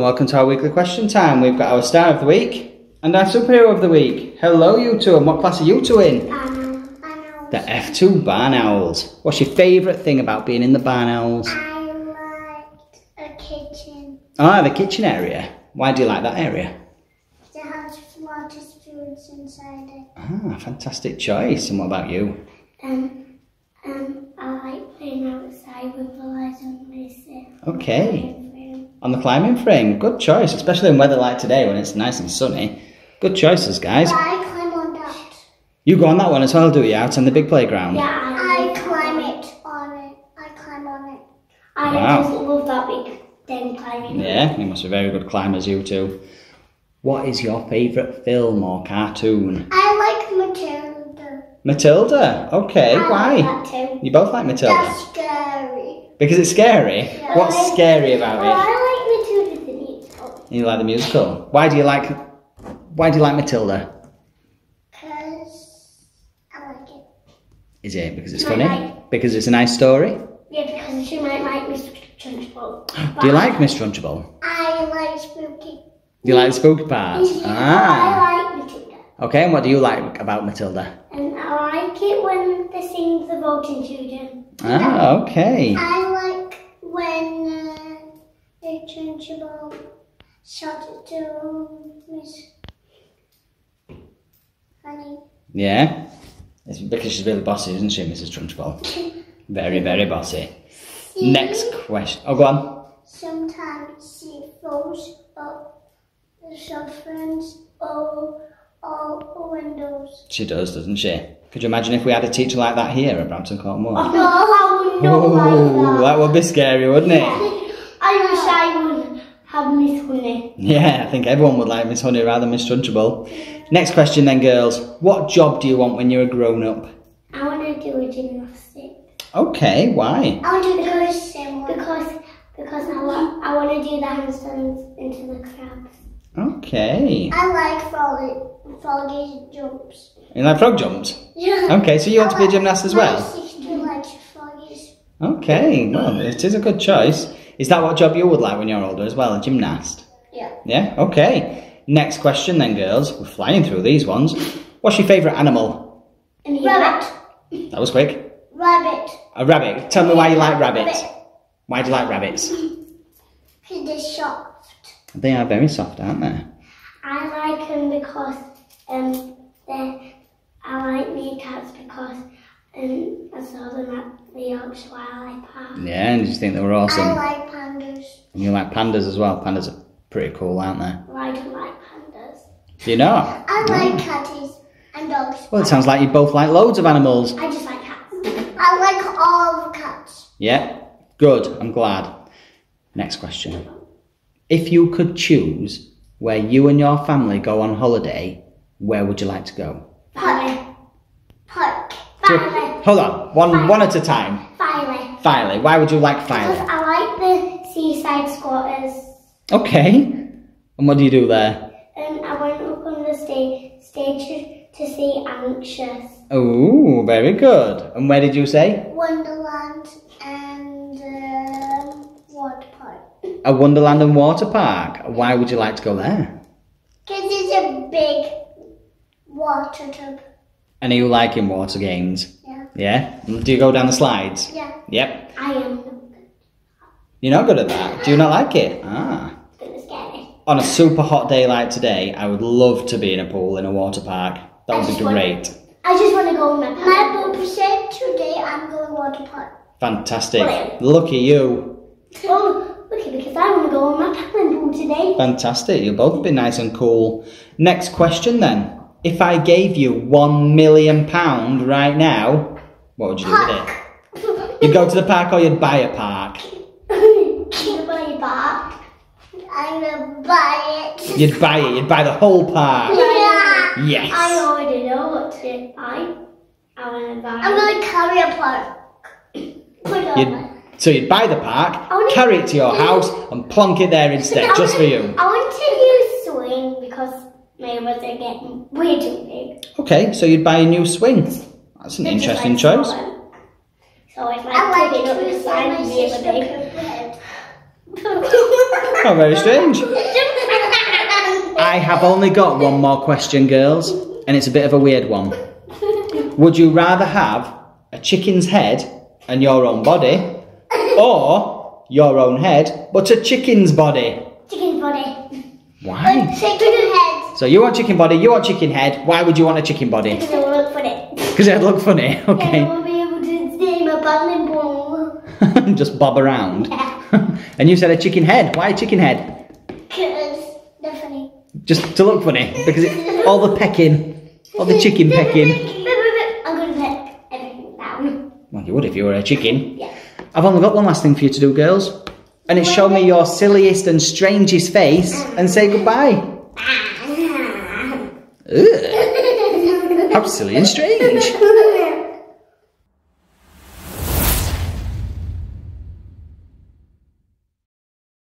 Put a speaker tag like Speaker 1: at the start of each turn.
Speaker 1: and welcome to our weekly question time. We've got our star of the week and our superhero of the week. Hello, you two, and what class are you two in?
Speaker 2: Um.
Speaker 1: The F2 Barn Owls. What's your favourite thing about being in the Barn Owls?
Speaker 2: I liked a kitchen.
Speaker 1: Ah, the kitchen area. Why do you like that area?
Speaker 2: It has lots of foods inside it.
Speaker 1: Ah, fantastic choice. And what about you?
Speaker 2: Um, um, I like playing outside with the lights on myself.
Speaker 1: Okay. On the climbing frame. Good choice, especially in weather like today when it's nice and sunny. Good choices, guys.
Speaker 2: I climb on that.
Speaker 1: You go on that one as well, do you? Out on the big playground?
Speaker 2: Yeah, I, climb it on it. I climb on it. I
Speaker 1: Wow.
Speaker 2: just love that big thing climbing.
Speaker 1: Yeah, you must be very good climbers, you two. What is your favourite film or cartoon?
Speaker 2: I like Matilda.
Speaker 1: Matilda. Okay,
Speaker 2: I
Speaker 1: why?
Speaker 2: like.
Speaker 1: You both like Matilda?
Speaker 2: That's scary.
Speaker 1: Because it's scary? What's scary about it?
Speaker 2: I like Matilda the musical.
Speaker 1: You like the musical. Why do you like why do you like Matilda?
Speaker 2: Because I like it.
Speaker 1: Is it because it's
Speaker 2: I
Speaker 1: funny?
Speaker 2: like-
Speaker 1: Because it's a nice story?
Speaker 2: Yeah, because she might like Mr. Trunchbull.
Speaker 1: Do you like Miss Trunchbull?
Speaker 2: I like spooky.
Speaker 1: Do you like the spooky parts? Ah.
Speaker 2: I like Matilda.
Speaker 1: Okay, and what do you like about Matilda?
Speaker 2: And I like it when they sing the voting children.
Speaker 1: Ah, okay.
Speaker 2: I like when uh, the Trunchbull shot it to Miss Honey.
Speaker 1: Yeah. It's because she's really bossy, isn't she, Mrs. Trunchbull? Very, very bossy. Next question. Oh, go on.
Speaker 2: Sometimes she throws up the soffits or, or windows.
Speaker 1: She does, doesn't she? Could you imagine if we had a teacher like that here at Brampton Cortonwood? Oh,
Speaker 2: no, I would not
Speaker 1: Oh,
Speaker 2: like
Speaker 1: that would be scary, wouldn't it?
Speaker 2: I wish I would have Miss Honey.
Speaker 1: Yeah, I think everyone would like Miss Honey rather than Miss Trunchbull. Next question then, girls. What job do you want when you're a grown up?
Speaker 2: I want to do a gymnastic.
Speaker 1: Okay, why?
Speaker 2: I want to do because because because I want I want to do the handstands into the crabs.
Speaker 1: Okay.
Speaker 2: I like froggy froggy jumps.
Speaker 1: You like frog jumps?
Speaker 2: Yeah.
Speaker 1: Okay, so you want to be a gymnast as well?
Speaker 2: froggies.
Speaker 1: Okay, well, it is a good choice. Is that what job you would like when you're older as well, a gymnast?
Speaker 2: Yeah.
Speaker 1: Yeah, okay. Next question then, girls. We're flying through these ones. What's your favourite animal?
Speaker 2: And rabbit.
Speaker 1: That was quick.
Speaker 2: Rabbit.
Speaker 1: A rabbit. Tell me why you like rabbits.
Speaker 2: Rabbit.
Speaker 1: Why do you like rabbits?
Speaker 2: Because they're soft.
Speaker 1: They are very soft, aren't they?
Speaker 2: I like them because um they I like meerkats because um I saw them at the Yorkshire Wildlife Park.
Speaker 1: Yeah, and you think they were awesome.
Speaker 2: I like pandas.
Speaker 1: And you like pandas as well. Pandas are pretty cool, aren't they?
Speaker 2: I don't like pandas.
Speaker 1: Do you know?
Speaker 2: I like catties and dogs.
Speaker 1: Well, it sounds like you both like loads of animals.
Speaker 2: I just like cats. I like all the cats.
Speaker 1: Yeah, good. I'm glad. Next question. If you could choose where you and your family go on holiday, where would you like to go?
Speaker 2: Park. Park. Filey.
Speaker 1: hold on, one one at a time.
Speaker 2: Filey.
Speaker 1: Filey. Why would you like
Speaker 2: Because I like the seaside squatters.
Speaker 1: Okay. And what do you do there?
Speaker 2: And I went up on the sta- stage to see Anxious.
Speaker 1: Oh, very good. And where did you say?
Speaker 2: Wonderland and um, water park.
Speaker 1: A Wonderland and Water Park. Why would you like to go there?
Speaker 2: Because it's a big water tub.
Speaker 1: And are you liking water games?
Speaker 2: Yeah.
Speaker 1: Yeah? Do you go down the slides?
Speaker 2: Yeah.
Speaker 1: Yep.
Speaker 2: I am
Speaker 1: You're not good at that. Do you not like it? Ah. On a super hot day like today, I would love to be in a pool in a water park. That would be great.
Speaker 2: I just want to go with my My boob said today I'm going to water park.
Speaker 1: Fantastic.
Speaker 2: Brilliant.
Speaker 1: Lucky you.
Speaker 2: Oh, okay, because I want to go with my paddling pool today.
Speaker 1: Fantastic. You'll both be nice and cool. Next question then. If I gave you one million pound right now, what would you do with it? You'd go to the park or you'd buy a park?
Speaker 2: I'm gonna buy it back. I'm gonna buy it.
Speaker 1: You'd buy it. You'd buy the whole park.
Speaker 2: Yeah.
Speaker 1: Yes.
Speaker 2: I already know what to buy. I want to buy. I'm gonna carry a park. Put it on.
Speaker 1: You'd, so you'd buy the park, carry it to your house, and plonk it there instead, just for you.
Speaker 2: I want to use swing because my others are getting way too big.
Speaker 1: Okay, so you'd buy a new swing. That's an
Speaker 2: They're
Speaker 1: interesting
Speaker 2: like
Speaker 1: choice.
Speaker 2: smaller. So if I, I like put it up the side, it'd be a bit big.
Speaker 1: Not very strange. I have only got one more question, girls, and it's a bit of a weird one. Would you rather have a chicken's head and your own body, or your own head but a chicken's body?
Speaker 2: Chicken body.
Speaker 1: Why?
Speaker 2: Chicken head.
Speaker 1: So you want chicken body, you want chicken head. Why would you want a chicken body?
Speaker 2: Because it will look funny.
Speaker 1: Because it'd look funny.
Speaker 2: I
Speaker 1: Okay.
Speaker 2: will be able to stay my bowling ball.
Speaker 1: Just bob around. and you said a chicken head. Why a chicken head?
Speaker 2: Because they're funny.
Speaker 1: Just to look funny. Because it, all the pecking, all the chicken pecking.
Speaker 2: I'm going to peck everything down.
Speaker 1: Well, you would if you were a chicken.
Speaker 2: Yeah.
Speaker 1: I've only got one last thing for you to do, girls. And it's show me your silliest and strangest face and say goodbye. Ah. Ugh. How silly and strange.